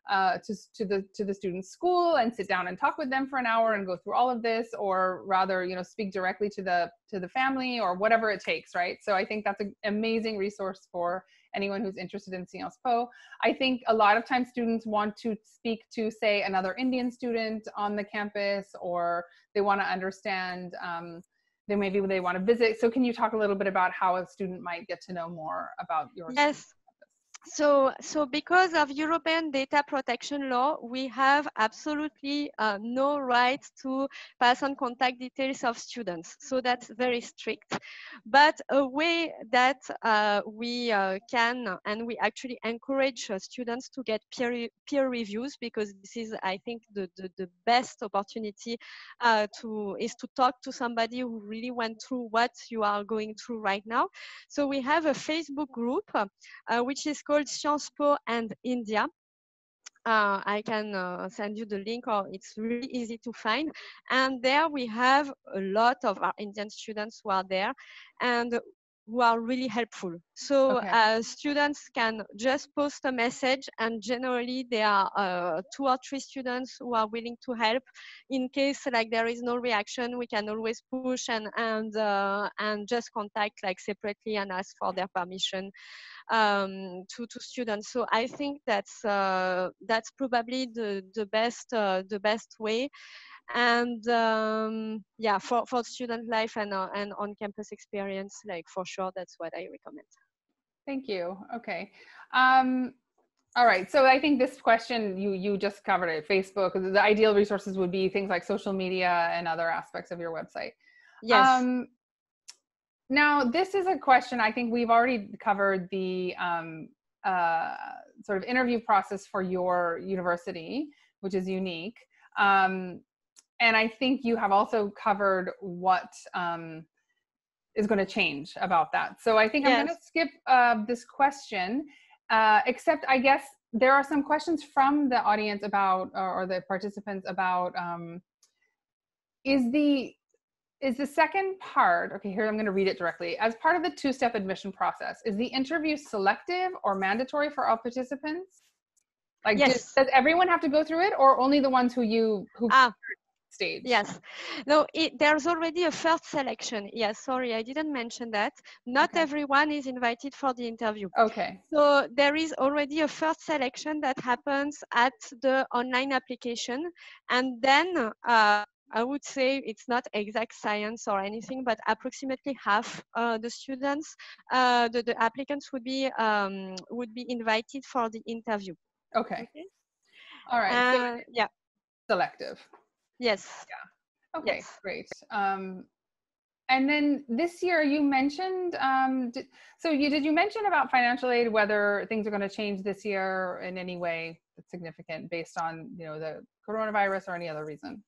uh, to, to the to the student's school and sit down and talk with them for an hour and go through all of this, or rather, you know, speak directly to the to the family or whatever it takes, right? So I think that's an amazing resource for anyone who's interested in Sciences Po. I think a lot of times students want to speak to, say, another Indian student on the campus, or they want to understand. Um, then maybe they want to visit. So can you talk a little bit about how a student might get to know more about your yes so, so because of European data protection law, we have absolutely uh, no right to pass on contact details of students. So that's very strict. But a way that uh, we uh, can, and we actually encourage uh, students to get peer, peer reviews because this is, I think, the, the, the best opportunity uh, to, is to talk to somebody who really went through what you are going through right now. So we have a Facebook group, uh, which is called called Sciences Po and India. Uh, I can uh, send you the link or it's really easy to find. And there we have a lot of our Indian students who are there. And who are really helpful. So okay. uh, students can just post a message and generally there are uh, two or three students who are willing to help. In case like there is no reaction, we can always push and, and, uh, and just contact like separately and ask for their permission um, to, to students. So I think that's, uh, that's probably the, the, best, uh, the best way. And um, yeah for, for student life and, uh, and on campus experience like for sure that's what i recommend. Thank you. Okay. Um, all right. So i think this question you you just covered it. Facebook the ideal resources would be things like social media and other aspects of your website. Yes. Um, now this is a question i think we've already covered the um, uh, sort of interview process for your university which is unique um, and I think you have also covered what um, is going to change about that. So I think yes. I'm going to skip uh, this question, uh, except I guess there are some questions from the audience about or the participants about um, is the is the second part okay here i'm going to read it directly. As part of the two-step admission process is the interview selective or mandatory for all participants? Like yes. does, does everyone have to go through it or only the ones who you who ah, stage yes. No it, there's already a first selection. Yes sorry i didn't mention that. Not okay. everyone is invited for the interview. Okay. So there is already a first selection that happens at the online application and then uh, I would say it's not exact science or anything, but approximately half uh, the students, uh, the, the applicants would be um, would be invited for the interview. Okay. okay. All right. Uh, so yeah. Selective. Yes. Yeah. Okay. Yes. Great. Um, and then this year you mentioned um, did, so you did you mention about financial aid whether things are going to change this year in any way that's significant based on you know the coronavirus or any other reason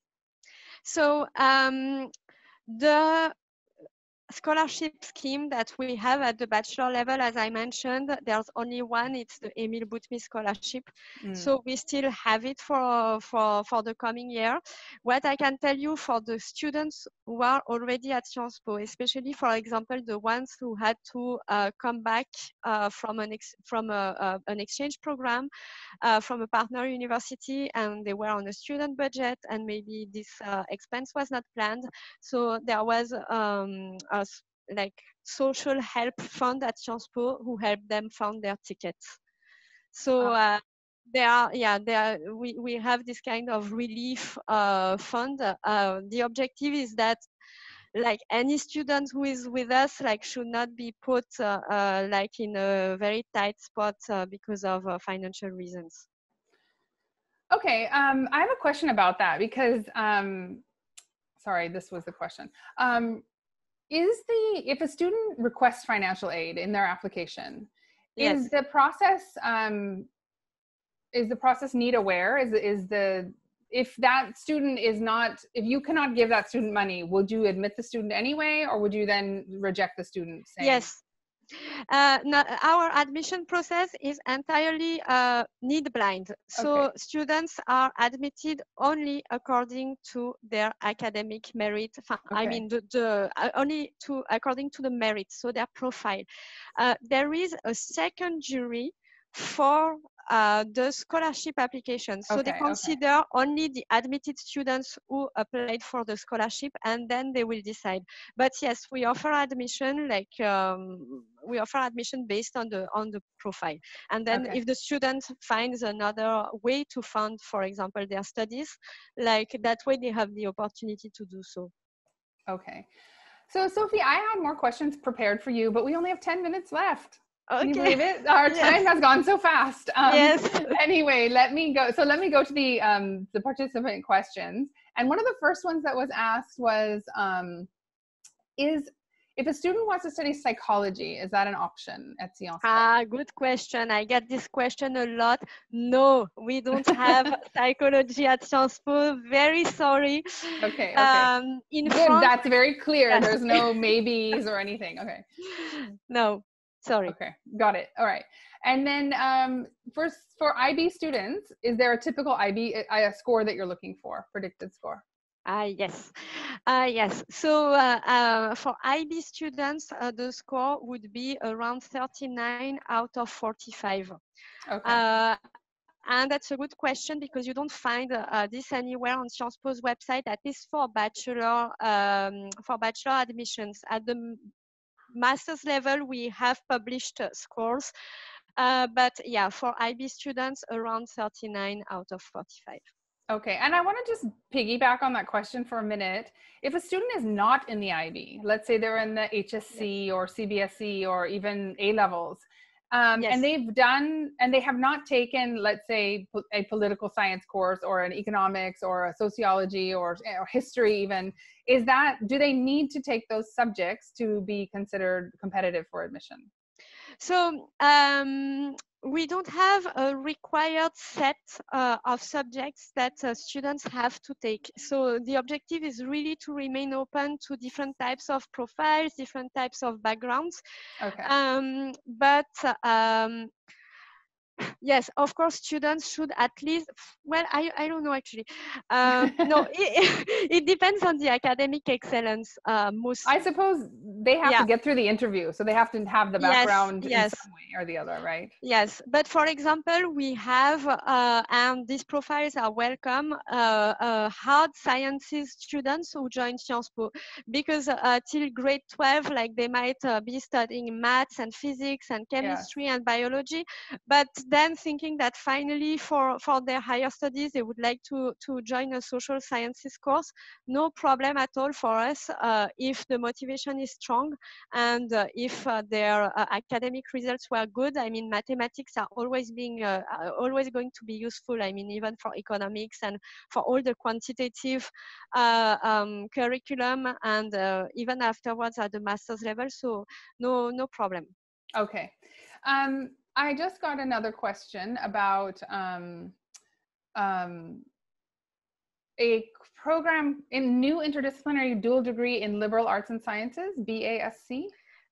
so um, the scholarship scheme that we have at the bachelor level, as I mentioned, there's only one. It's the Emile Boutmy scholarship. Mm. So we still have it for, for, for the coming year. What I can tell you for the students who are already at Sciences Po, especially, for example, the ones who had to uh, come back uh, from, an, ex- from a, uh, an exchange program uh, from a partner university and they were on a student budget and maybe this uh, expense was not planned. So there was um, a like social help fund at Sciences Po who helped them find their tickets. So uh, there are, yeah, there we, we have this kind of relief uh, fund. Uh, the objective is that like any student who is with us like should not be put uh, uh, like in a very tight spot uh, because of financial reasons. Okay, um, I have a question about that because, um, sorry, this was the question. Um, is the if a student requests financial aid in their application yes. is the process um is the process need aware is is the if that student is not if you cannot give that student money would you admit the student anyway or would you then reject the student saying, yes uh, no, our admission process is entirely uh, need blind. So okay. students are admitted only according to their academic merit. Okay. I mean, the, the uh, only to according to the merit, so their profile. Uh, there is a second jury for uh, the scholarship application. So okay, they consider okay. only the admitted students who applied for the scholarship and then they will decide. But yes, we offer admission like um, we offer admission based on the on the profile. And then okay. if the student finds another way to fund, for example, their studies, like that way they have the opportunity to do so. Okay. So Sophie, I had more questions prepared for you, but we only have 10 minutes left. Okay. Can you believe it? Our yes. time has gone so fast. Um, yes. Anyway, let me go. So let me go to the um, the participant questions. And one of the first ones that was asked was, um, is if a student wants to study psychology, is that an option at Sciences Po? Ah, good question. I get this question a lot. No, we don't have psychology at Sciences Po. Very sorry. Okay. okay. Um, in good. France, That's very clear. Yes. There's no maybes or anything. Okay. No, Sorry. Okay, got it. All right. And then um, for for IB students, is there a typical IB uh, score that you're looking for, predicted score? Uh, yes, uh, yes. So uh, uh for IB students, uh, the score would be around 39 out of 45. Okay. Uh, and that's a good question because you don't find this anywhere on Sciences Po's website, at least for bachelor um, for bachelor admissions. At the master's level, we have published uh, scores. Uh, but yeah, for IB students, around 39 out of 45. Okay, and I want to just piggyback on that question for a minute. If a student is not in the IB, let's say they're in the HSC or CBSE or even A levels, um, yes. and they've done and they have not taken, let's say, a political science course or an economics or a sociology or, or history, even, is that do they need to take those subjects to be considered competitive for admission? So um, we don't have a required set uh, of subjects that uh, students have to take. So the objective is really to remain open to different types of profiles, different types of backgrounds. Okay. Um, but um, yes of course students should at least well i, I don't know actually um, no it, it, depends on the academic excellence uh, most i suppose they have yeah. to get through the interview so they have to have the background yes, yes. in some way or the other right yes but for example we have uh, and these profiles are welcome uh, uh hard sciences students who join Sciences Po because uh, till grade 12 like they might uh, be studying maths and physics and chemistry and biology but then thinking that finally for, for their higher studies, they would like to, to join a social sciences course, no problem at all for us uh, if the motivation is strong and uh, if uh, their uh, academic results were good. I mean, mathematics are always being, uh, always going to be useful. I mean, even for economics and for all the quantitative um, curriculum and even afterwards at the master's level. So no, no problem. Okay. Um, I just got another question about um, um, a program in new interdisciplinary dual degree in liberal arts and sciences, BASC.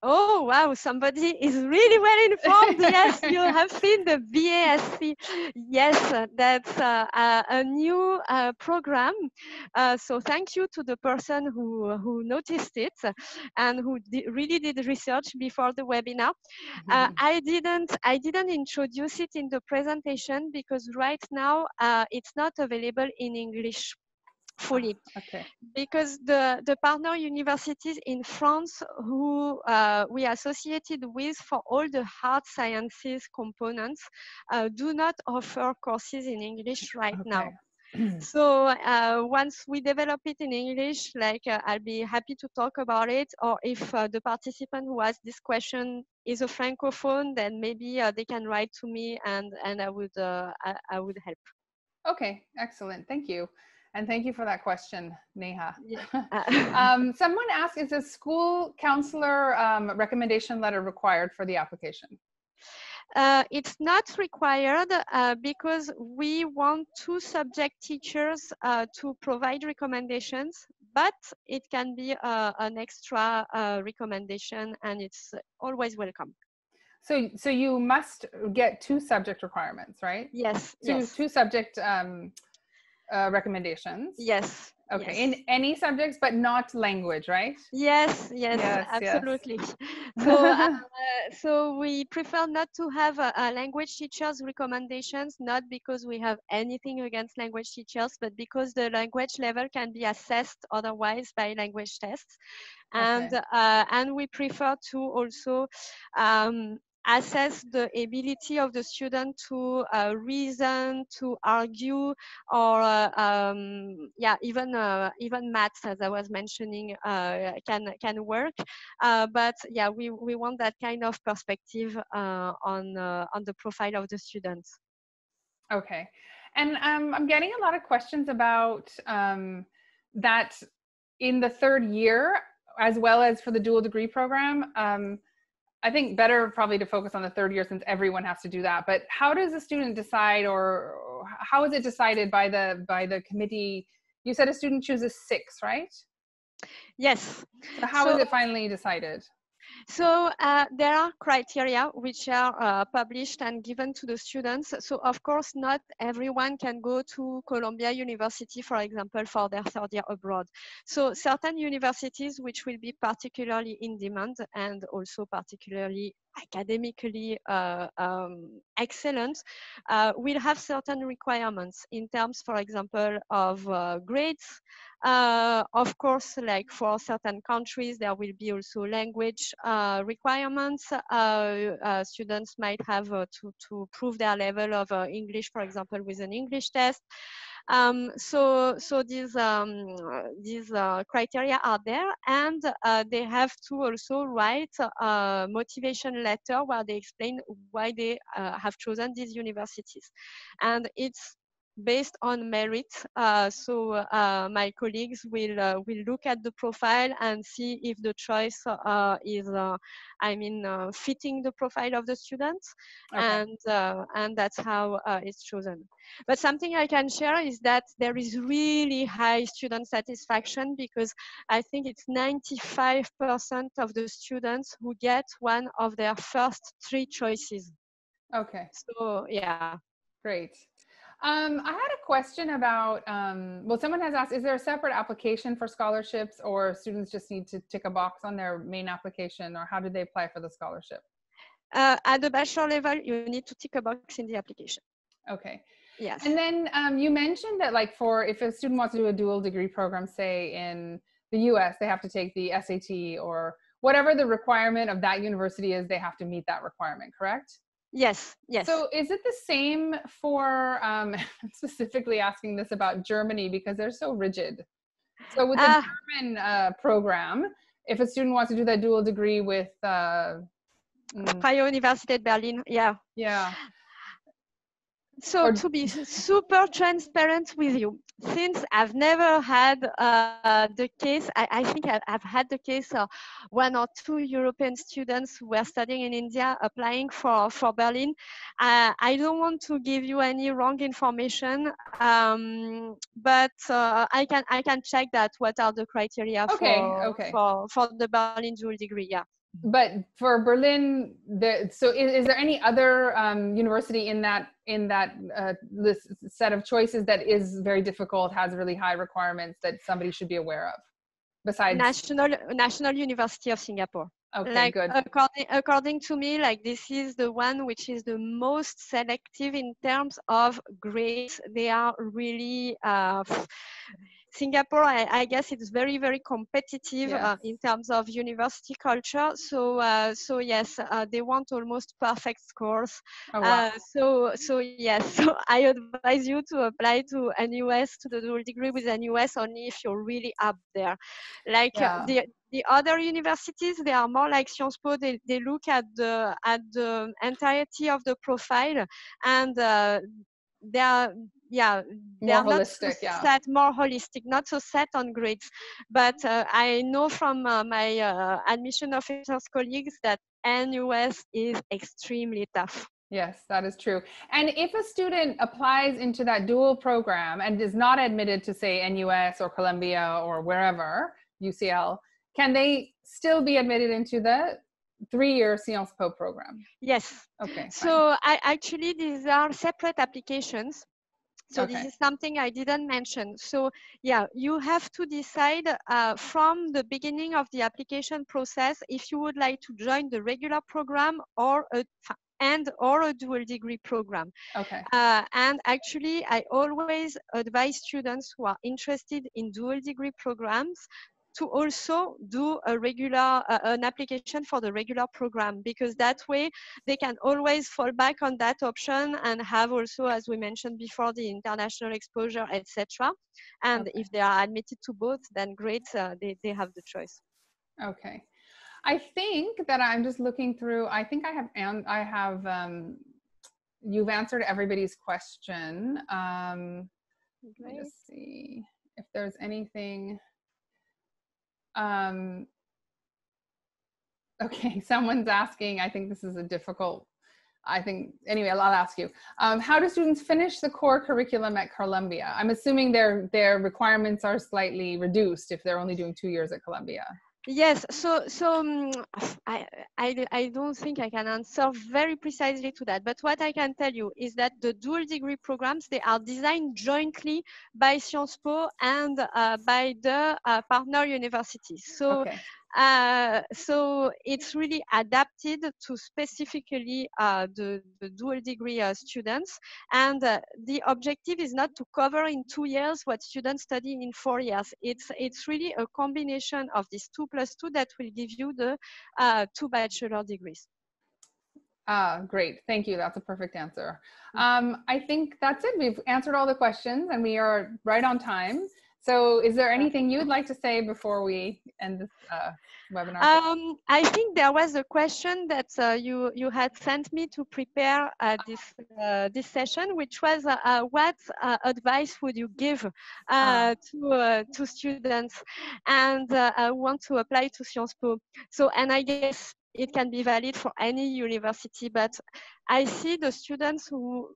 Oh, wow, somebody is really well informed. yes, you have seen the BASC. Yes, that's uh, a, a, new uh, program. Uh, so thank you to the person who, who noticed it and who di really did research before the webinar. Mm -hmm. I, didn't, I didn't introduce it in the presentation because right now uh, it's not available in English fully. Okay. because the the partner universities in france who uh, we associated with for all the hard sciences components uh, do not offer courses in english right okay. now. So uh, once we develop it in english like uh, i'll be happy to talk about it or if uh, the participant who has this question is a francophone then maybe uh, they can write to me and and i would I, I would help. Okay excellent. Thank you and thank you for that question, Neha. Yeah. um, someone asked, is a school counselor um, recommendation letter required for the application? Uh, it's not required uh, because we want two subject teachers uh, to provide recommendations, but it can be uh, an extra uh, recommendation and it's always welcome. So, so you must get two subject requirements, right? Yes. Two, yes. two subject um, uh, recommendations? Yes. Okay, yes. in any subjects, but not language, right? Yes, yes, yes absolutely. Yes. so, uh, so we prefer not to have a, a, language teachers recommendations, not because we have anything against language teachers, but because the language level can be assessed otherwise by language tests, and okay. uh, and we prefer to also um, assess the ability of the student to uh, reason, to argue, or uh, um, yeah, even uh, even maths, as I was mentioning, uh, can can work. Uh, but yeah, we we want that kind of perspective uh, on on the profile of the students. Okay, and um, I'm getting a lot of questions about um, that in the third year, as well as for the dual degree program. I think better probably to focus on the third year since everyone has to do that. But how does a student decide, or how is it decided by the by the committee? You said a student chooses six, right? Yes. So how so, is it finally decided? So uh, there are criteria which are uh, published and given to the students. So of course, not everyone can go to Columbia University, for example, for their third year abroad. So certain universities which will be particularly in demand and also particularly academically uh, um, excellent uh, will have certain requirements in terms, for example, of uh, grades. Uh, of course, like for certain countries, there will be also language uh, requirements. Uh, students might have to, to prove their level of English, for example, with an English test. Um, so, so these um, these uh, criteria are there, and uh, they have to also write a motivation letter where they explain why they uh, have chosen these universities. And it's based on merit. Uh, so uh, my colleagues will uh, will look at the profile and see if the choice uh, is, uh, I mean, uh, fitting the profile of the students, okay. and and that's how it's chosen. But something I can share is that there is really high student satisfaction because I think it's 95% of the students who get one of their first three choices. Okay. So yeah. Great. Um, I had a question about, um, well, someone has asked, is there a separate application for scholarships or students just need to tick a box on their main application or how do they apply for the scholarship? Uh, at the bachelor level, you need to tick a box in the application. Okay. Yes. And then um, you mentioned that like for, if a student wants to do a dual degree program, say in the US, they have to take the SAT or whatever the requirement of that university is, they have to meet that requirement, correct? Yes, yes. So is it the same for, um, specifically asking this about Germany because they're so rigid. So with the uh, German uh, program, if a student wants to do that dual degree with uh, mm, Freie Universität Berlin, yeah. Yeah. So to be super transparent with you, since I've never had uh, the case, I, I think I've, I've, had the case of one or two European students who were studying in India applying for, for Berlin. Uh, I don't want to give you any wrong information, um, but uh, I can I can check that. What are the criteria okay, for, okay. for for the Berlin dual degree? Yeah but for Berlin, the, so is, is there any other um, university in that in that uh, this set of choices that is very difficult, has really high requirements that somebody should be aware of? Besides National National University of Singapore. Okay, like, good. According, according to me, like this is the one which is the most selective in terms of grades. They are really uh, Singapore, I, I, guess it's very, very competitive yes. uh, in terms of university culture. So, uh, so yes, uh, they want almost perfect scores. Oh, wow. Uh, so, so yes, so I advise you to apply to NUS to the dual degree with NUS only if you're really up there. Like uh, yeah. the the other universities, they are more like Sciences Po. They, they look at the at the entirety of the profile and uh, they are yeah they more are holistic, not so yeah. set more holistic not so set on grades but uh, i know from uh, my uh, admission officers colleagues that nus is extremely tough Yes, that is true. And if a student applies into that dual program and is not admitted to, say, NUS or Columbia or wherever, UCL, can they still be admitted into the three-year Sciences Po program? Yes. Okay. So I actually these are separate applications. So okay. this is something I didn't mention. So yeah, you have to decide uh, from the beginning of the application process if you would like to join the regular program or a and or a dual degree program. Okay. Uh, and actually, I always advise students who are interested in dual degree programs to also do a regular uh, an application for the regular program because that way they can always fall back on that option and have also as we mentioned before the international exposure etc and okay. if they are admitted to both then great uh, they, they have the choice. Okay. I think that i'm just looking through i think i have and i have um, you've answered everybody's question. Um, let us see if there's anything um, okay, someone's asking, I think this is a difficult, I think, anyway, I'll ask you. Um, how do students finish the core curriculum at Columbia? I'm assuming their, their requirements are slightly reduced if they're only doing two years at Columbia. Yes, so so um, I, I I don't think I can answer very precisely to that. But what I can tell you is that the dual degree programs they are designed jointly by Sciences Po and uh, by the uh, partner universities. So okay. Uh, so it's really adapted to specifically uh, the, the, dual degree uh, students. And uh, the objective is not to cover in two years what students study in four years. It's, it's really a combination of these two plus two that will give you the uh, two bachelor degrees. Ah, great. Thank you. That's a perfect answer. Mm. Um, I think that's it. We've answered all the questions and we are right on time. So, is there anything you would like to say before we end this uh, webinar? Um, I think there was a question that uh, you you had sent me to prepare uh, this uh, this session, which was uh, uh, what advice would you give ah. to to students and want to apply to Sciences Po? So, and I guess it can be valid for any university, but I see the students who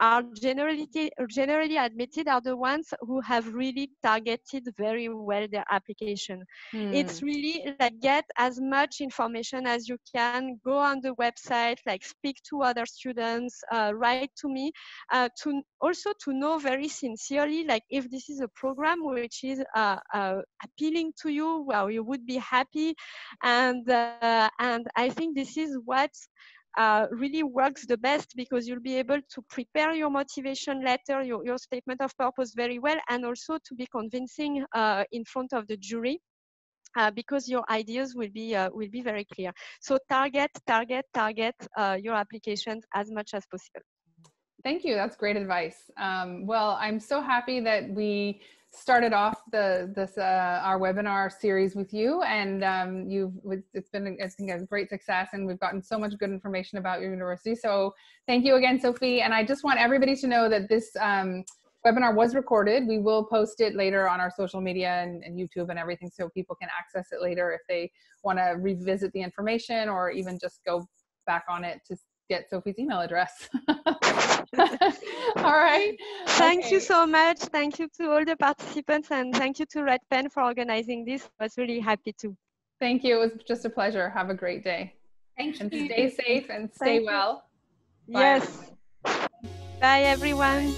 are generally generally admitted are the ones who have really targeted very well their application. Mm. It's really like get as much information as you can. Go on the website, like speak to other students, uh, write to me, uh, to also to know very sincerely, like if this is a program which is uh, uh appealing to you, well, you would be happy, and uh, and I think this is what uh, really works the best because you'll be able to prepare your motivation letter, your, your statement of purpose very well, and also to be convincing uh, in front of the jury. Uh, because your ideas will be uh, will be very clear. So target, target, target uh, your applications as much as possible. Thank you. That's great advice. Um, well, I'm so happy that we started off the this uh, our webinar series with you, and um, you've it's been I think a great success, and we've gotten so much good information about your university. So thank you again, Sophie. And I just want everybody to know that this um, webinar was recorded. We will post it later on our social media and, and YouTube and everything, so people can access it later if they want to revisit the information or even just go back on it to get Sophie's email address. all right. Thank okay. you so much. Thank you to all the participants and thank you to Red Pen for organizing this. I was really happy to. Thank you. It was just a pleasure. Have a great day. Thank and you. stay safe and stay thank well. Yes. Bye everyone.